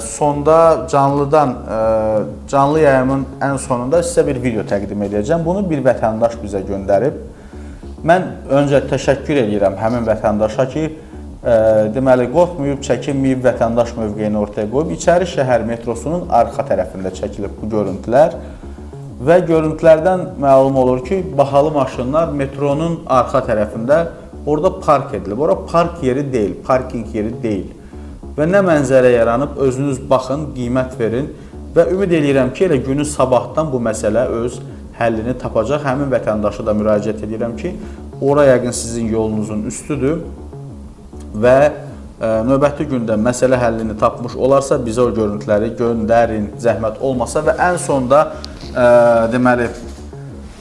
Sonda canlıdan, ə, canlı yayımın ən sonunda sizə bir video təqdim edəcəm. Bunu bir vətəndaş bizə göndərib. Mən öncə təşəkkür edirəm həmin vətəndaşa ki, ə, deməli qorxmayıb, çəkinməyib vətəndaş mövqeyini ortaya qoyub. İçəri şəhər metrosunun arxa tərəfində çəkilib bu görüntülər və görüntülərdən məlum olur ki, bahalı maşınlar metronun arxa tərəfində orada park edilib. Ora park yeri deyil, parkinq yeri deyil və nə mənzərə yaranıb özünüz baxın, qiymət verin və ümid eləyirəm ki, elə günün sabahdan bu məsələ öz həllini tapacaq. Həmin vətəndaşa da müraciət edirəm ki, ora yəqin sizin yolunuzun üstüdür və ə, növbəti gündə məsələ həllini tapmış olarsa bizə o görüntüləri göndərin, zəhmət olmasa və ən sonda ə, deməli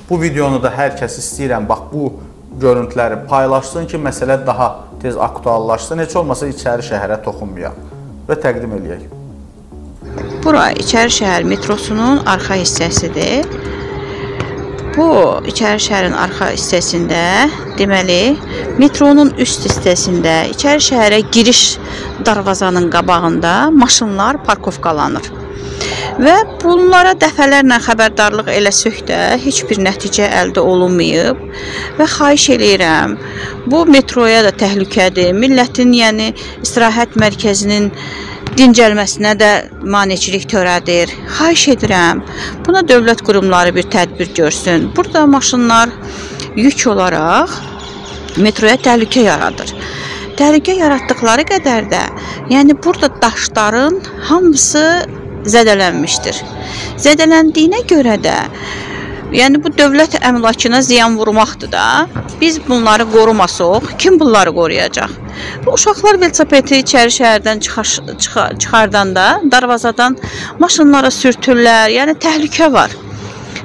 bu videonu da hər kəs istəyirəm bax bu görüntüləri paylaşsın ki, məsələ daha tez aktuallaşsın, heç olmasa içəri şəhərə toxunmayaq və təqdim eləyək. Bura İçəri şəhər metrosunun arxa hissəsidir. Bu İçəri şəhərin arxa hissəsində, deməli, metronun üst hissəsində İçəri şəhərə giriş darvazanın qabağında maşınlar parkovkalanır. Və bunlara dəfələrlə xəbərdarlıq eləsək də heç bir nəticə əldə olunmayıb və xahiş eləyirəm, bu metroya da təhlükədir. Millətin, yəni istirahət mərkəzinin dincəlməsinə də maneçilik törədir. Xahiş edirəm, buna dövlət qurumları bir tədbir görsün. Burada maşınlar yük olaraq metroya təhlükə yaradır. Təhlükə yaratdıkları qədər də, yəni burada daşların hamısı zədələnmişdir. Zədələndiyinə görə də Yəni bu dövlət əmlakına ziyan vurmaqdır da. Biz bunları qorumasaq, kim bunları qoruyacaq? Bu uşaqlar velosipedi içəri şəhərdən çıxar, çıxar, çıxardanda darvazadan maşınlara sürtürlər. Yəni təhlükə var.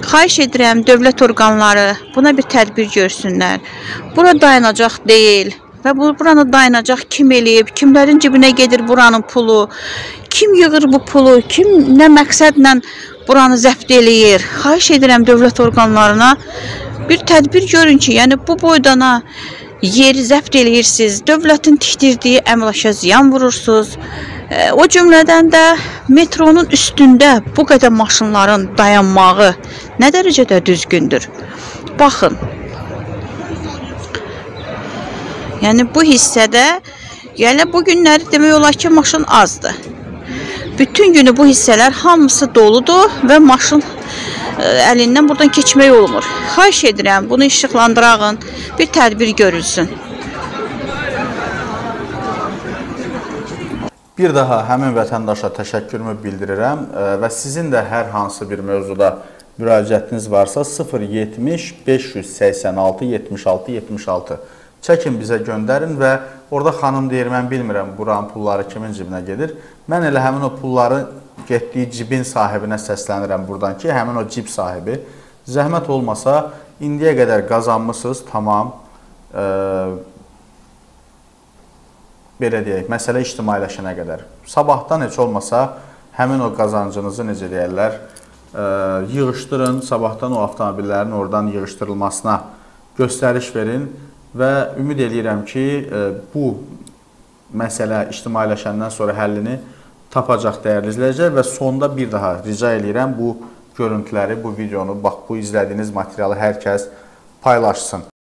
Xahiş edirəm dövlət orqanları buna bir tədbir görsünlər. Bura dayanacaq deyil və bu buranı dayanacaq kim eləyib, kimlərin cibinə gedir buranın pulu, kim yığır bu pulu, kim nə məqsədlə buranı zəbt eləyir. Xahiş edirəm dövlət orqanlarına bir tədbir görün ki, yəni bu boydana yeri zəbt eləyirsiniz, dövlətin tikdirdiyi əmlaka ziyan vurursunuz. E, o cümlədən də metronun üstündə bu qədər maşınların dayanmağı nə dərəcədə düzgündür? Baxın. Yəni bu hissədə yəni bu günləri demək olar ki, maşın azdır. Bütün günü bu hissələr hamısı doludur və maşın ə, əlindən buradan keçmək olmur. Xahiş edirəm, bunu işıqlandırağın, bir tədbir görülsün. Bir daha həmin vətəndaşa təşəkkürümü bildirirəm ə, və sizin də hər hansı bir mövzuda müraciətiniz varsa 070 586 76 76 çəkin bizə göndərin və orada xanım deyir, mən bilmirəm buranın pulları kimin cibinə gedir. Mən elə həmin o pulları getdiyi cibin sahibinə səslənirəm buradan ki, həmin o cib sahibi zəhmət olmasa indiyə qədər qazanmısınız, tamam. E, belə deyək, məsələ ictimailəşənə qədər. Sabahdan heç olmasa həmin o qazancınızı necə deyirlər, e, yığışdırın, sabahdan o avtomobillərin oradan yığışdırılmasına göstəriş verin və ümid eləyirəm ki, e, bu məsələ ictimailəşəndən sonra həllini tapacaq dəyərli izləyicilər və sonda bir daha rica eləyirəm bu görüntüləri, bu videonu, bax bu izlədiyiniz materialı hər kəs paylaşsın.